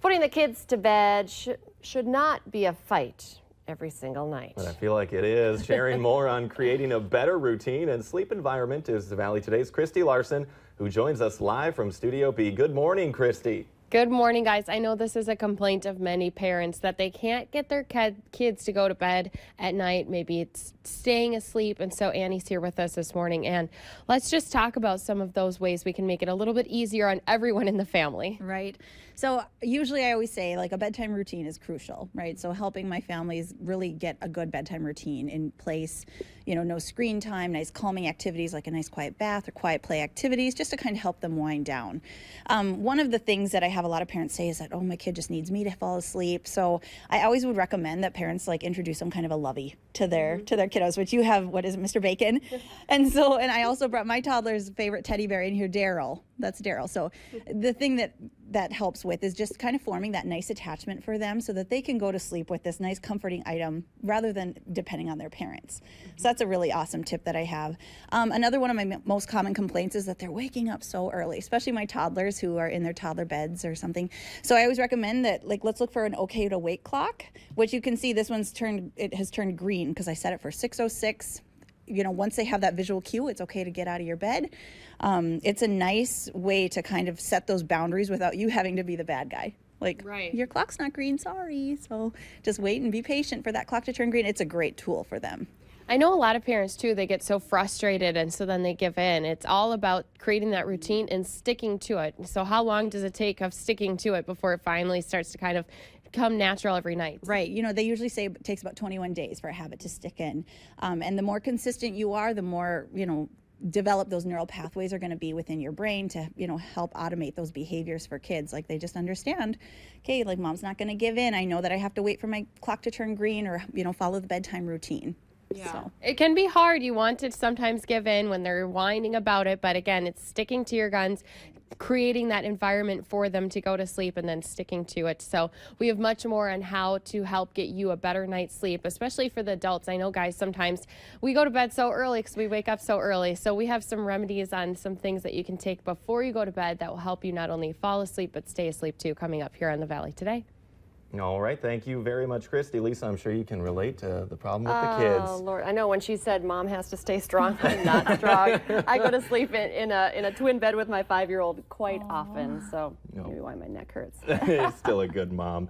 Putting the kids to bed sh should not be a fight every single night. But I feel like it is. Sharing more on creating a better routine and sleep environment is the Valley Today's Christy Larson, who joins us live from Studio B. Good morning, Christy. Good morning, guys. I know this is a complaint of many parents that they can't get their kids to go to bed at night. Maybe it's staying asleep. And so Annie's here with us this morning. And let's just talk about some of those ways we can make it a little bit easier on everyone in the family. Right. So usually I always say like a bedtime routine is crucial, right? So helping my families really get a good bedtime routine in place, you know, no screen time, nice calming activities like a nice quiet bath or quiet play activities, just to kind of help them wind down. Um, one of the things that I have a lot of parents say is that, oh, my kid just needs me to fall asleep. So I always would recommend that parents like introduce some kind of a lovey to their mm-hmm. to their kiddos, which you have. What is it, Mr. Bacon? and so, and I also brought my toddler's favorite teddy bear in here, Daryl. That's Daryl. So the thing that that helps with is just kind of forming that nice attachment for them so that they can go to sleep with this nice comforting item rather than depending on their parents. So that's a really awesome tip that I have. Um, another one of my most common complaints is that they're waking up so early, especially my toddlers who are in their toddler beds or something. So I always recommend that like let's look for an okay to wake clock, which you can see this one's turned it has turned green because I set it for 606 you know, once they have that visual cue, it's okay to get out of your bed. Um, it's a nice way to kind of set those boundaries without you having to be the bad guy. Like, right. your clock's not green, sorry. So just wait and be patient for that clock to turn green. It's a great tool for them. I know a lot of parents too, they get so frustrated and so then they give in. It's all about creating that routine and sticking to it. So, how long does it take of sticking to it before it finally starts to kind of come natural every night. Right. You know, they usually say it takes about 21 days for a habit to stick in. Um, and the more consistent you are, the more, you know, develop those neural pathways are going to be within your brain to you know help automate those behaviors for kids like they just understand okay like mom's not going to give in i know that i have to wait for my clock to turn green or you know follow the bedtime routine yeah. So. It can be hard. You want to sometimes give in when they're whining about it, but again, it's sticking to your guns, creating that environment for them to go to sleep and then sticking to it. So we have much more on how to help get you a better night's sleep, especially for the adults. I know, guys, sometimes we go to bed so early because we wake up so early. So we have some remedies on some things that you can take before you go to bed that will help you not only fall asleep but stay asleep too coming up here on the Valley today. All right, thank you very much, Christy. Lisa, I'm sure you can relate to the problem with oh, the kids. Oh, Lord. I know when she said mom has to stay strong, I'm not strong. I go to sleep in, in, a, in a twin bed with my five-year-old quite Aww. often, so maybe why my neck hurts. Still a good mom.